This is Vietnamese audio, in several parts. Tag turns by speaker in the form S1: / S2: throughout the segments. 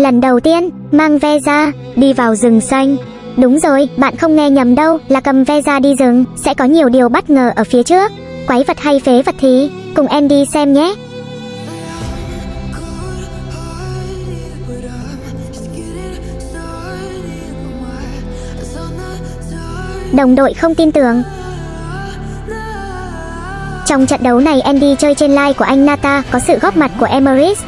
S1: Lần đầu tiên, mang ve ra, đi vào rừng xanh. Đúng rồi, bạn không nghe nhầm đâu, là cầm ve ra đi rừng, sẽ có nhiều điều bất ngờ ở phía trước. Quái vật hay phế vật thì, cùng em đi xem nhé. Đồng đội không tin tưởng. Trong trận đấu này Andy chơi trên line của anh Nata, có sự góp mặt của Emeris.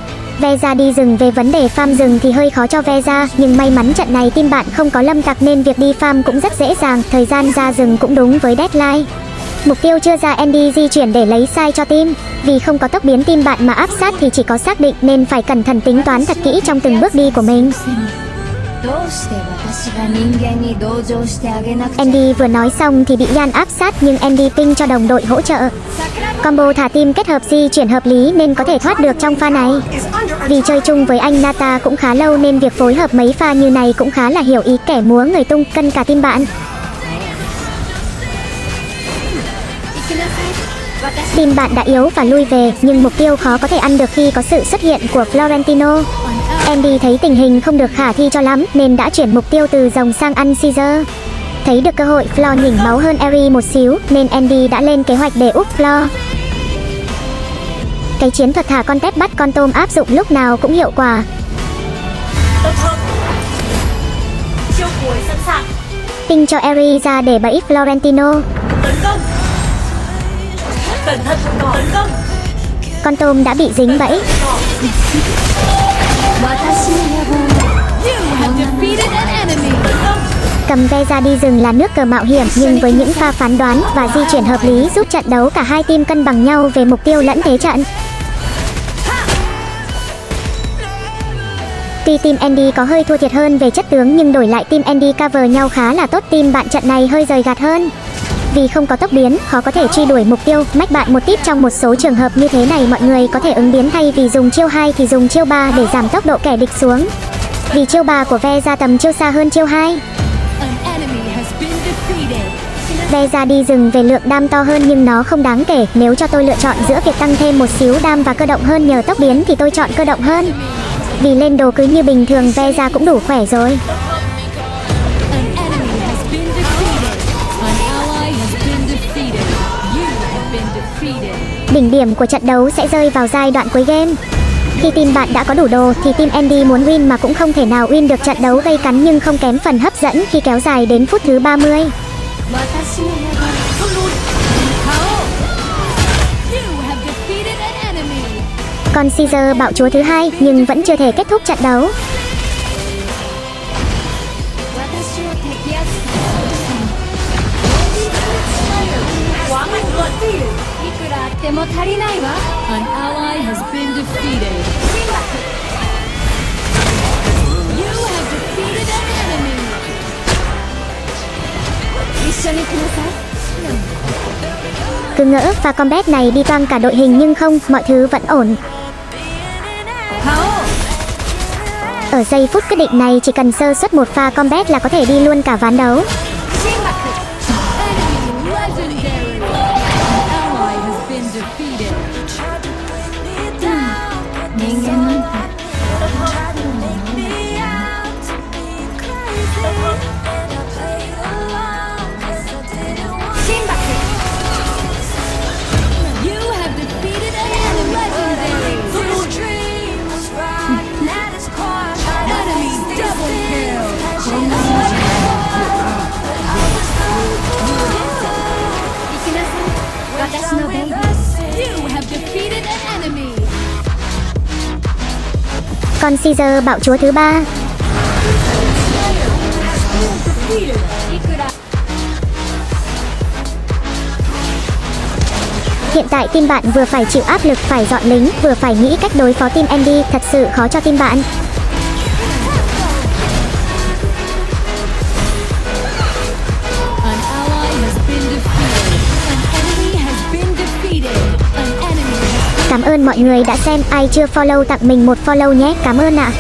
S1: Veza đi rừng về vấn đề farm rừng thì hơi khó cho Veza, nhưng may mắn trận này team bạn không có lâm tặc nên việc đi farm cũng rất dễ dàng, thời gian ra rừng cũng đúng với deadline. Mục tiêu chưa ra Andy di chuyển để lấy sai cho team. Vì không có tốc biến team bạn mà áp sát thì chỉ có xác định nên phải cẩn thận tính toán thật kỹ trong từng bước đi của mình. Andy vừa nói xong thì bị Yan áp sát nhưng Andy ping cho đồng đội hỗ trợ. Combo thả team kết hợp di chuyển hợp lý nên có thể thoát được trong pha này. Vì chơi chung với anh Nata cũng khá lâu nên việc phối hợp mấy pha như này cũng khá là hiểu ý kẻ múa người tung, cân cả team bạn. Team bạn đã yếu và lui về, nhưng mục tiêu khó có thể ăn được khi có sự xuất hiện của Florentino. Andy thấy tình hình không được khả thi cho lắm, nên đã chuyển mục tiêu từ rồng sang ăn Caesar. Thấy được cơ hội, Flo nhỉnh máu hơn Eri một xíu, nên Andy đã lên kế hoạch để úp Flo. Cái chiến thuật thả con tép bắt con tôm áp dụng lúc nào cũng hiệu quả. Ping cho Eri ra để bẫy Florentino. Con tôm đã bị dính bẫy. Cầm ve ra đi rừng là nước cờ mạo hiểm nhưng với những pha phán đoán và di chuyển hợp lý giúp trận đấu cả hai team cân bằng nhau về mục tiêu lẫn thế trận. Tuy team Andy có hơi thua thiệt hơn về chất tướng nhưng đổi lại team Andy cover nhau khá là tốt team bạn trận này hơi rời gạt hơn. Vì không có tốc biến, khó có thể truy đuổi mục tiêu, mách bạn một tip trong một số trường hợp như thế này mọi người có thể ứng biến thay vì dùng chiêu 2 thì dùng chiêu 3 để giảm tốc độ kẻ địch xuống. Vì chiêu 3 của Ve ra tầm chiêu xa hơn chiêu 2. Ve ra đi rừng về lượng đam to hơn nhưng nó không đáng kể, nếu cho tôi lựa chọn giữa việc tăng thêm một xíu đam và cơ động hơn nhờ tốc biến thì tôi chọn cơ động hơn. Vì lên đồ cứ như bình thường, Ve ra cũng đủ khỏe rồi. Đỉnh điểm của trận đấu sẽ rơi vào giai đoạn cuối game. Khi team bạn đã có đủ đồ, thì team Andy muốn win mà cũng không thể nào win được trận đấu gây cắn nhưng không kém phần hấp dẫn khi kéo dài đến phút thứ 30. Con Caesar bạo chúa thứ hai nhưng vẫn chưa thể kết thúc trận đấu.
S2: An ally has been defeated. You have defeated an enemy.
S1: Cứ ngỡ và combat này đi toang cả đội hình nhưng không, mọi thứ vẫn ổn. Ở giây phút quyết định này, chỉ cần sơ suất một pha combat là có thể đi luôn cả ván đấu. Còn Caesar bạo chúa thứ ba Hiện tại team bạn vừa phải chịu áp lực phải dọn lính, vừa phải nghĩ cách đối phó team Andy, thật sự khó cho team bạn. Cảm ơn mọi người đã xem, ai chưa follow tặng mình một follow nhé, cảm ơn ạ.